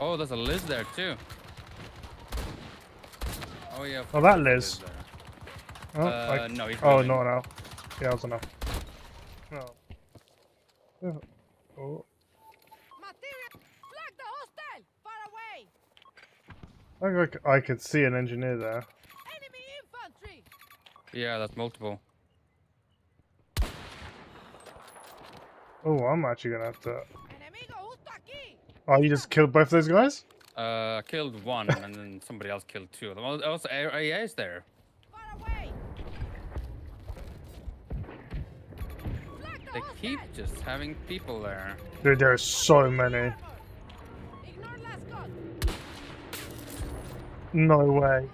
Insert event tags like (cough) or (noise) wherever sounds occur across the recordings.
Oh, there's a Liz there too. Oh yeah. of Oh, that there's a Liz. Oh, Uh, like- no, he's oh running. no, no. Yeah, I was enough. No. Yeah. Oh, Material! Flag the hostile! Far away! I think I c- I could see an engineer there. Enemy infantry! Yeah, that's multiple. Oh, I'm actually gonna have to. Enemigo justo aquí! Oh, you just killed both those guys? Uh, killed one, and then somebody else killed two of them. Oh, Also, AA is there. Far away! Flag the They keep just having people there. Dude, there are so many. Ignore last gun! No way.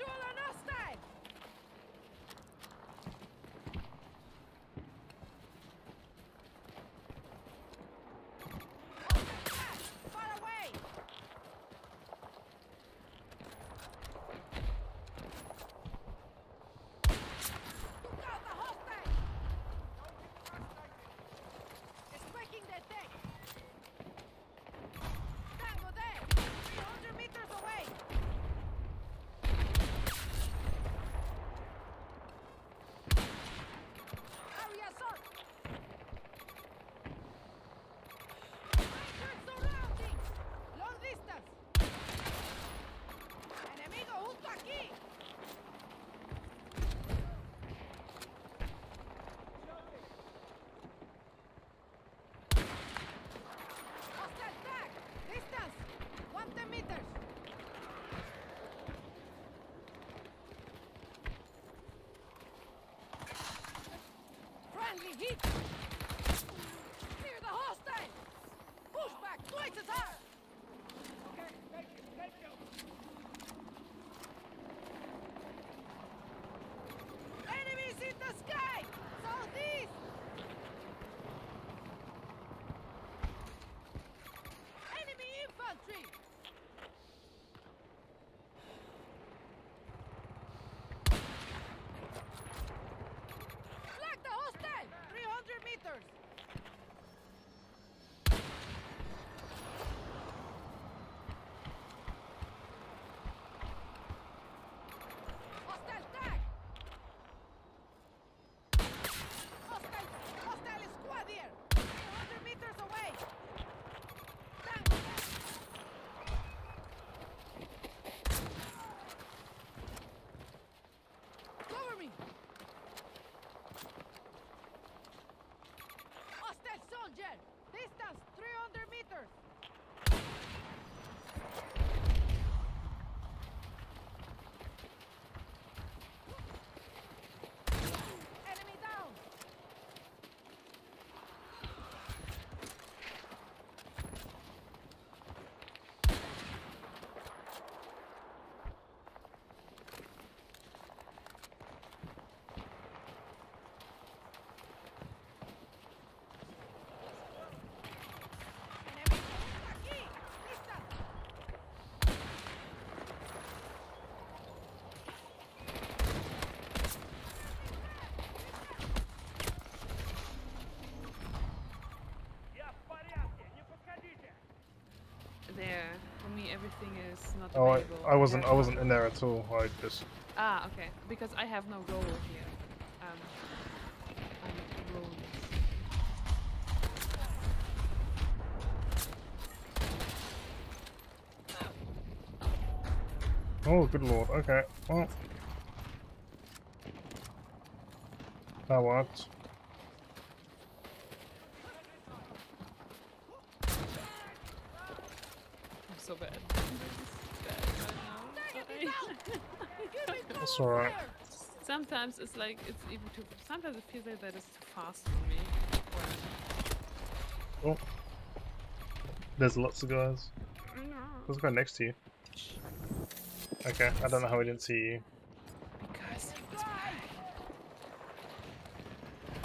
şu an Friendly heat! Clear the hostile! Push back twice as hard! Okay, thank you, thank you! Enemies in the sky! Southeast! Enemy infantry! Flag the hostile! 300 meters! Hostile tag! Hostile, hostile squad here! 200 meters away! Tango there! Cover me! Hostile soldier! Distance 300 meters! Everything is not Oh, I, available. I wasn't. I wasn't in there at all. I just. Ah, okay. Because I have no goal here. Um. Oh, good lord. Okay. Well. That worked. So bad. I'm bad right now. That's alright. Sometimes it's like it's even too. Sometimes it feels like that is too fast for me. Or- Oh. There's lots of guys. There's a guy next to you. Okay, I don't know how he didn't see you. Because he was behind.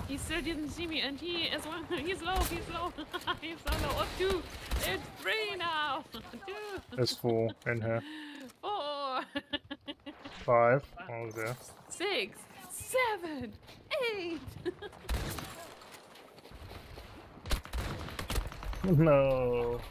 He still didn't see me, and he as well. He's low. He's low. (laughs) he's so low. Oh, two. It's three now. (laughs) Two. There's four in here. Four. Five. Oh, there. Six. Seven. Eight. (laughs) No.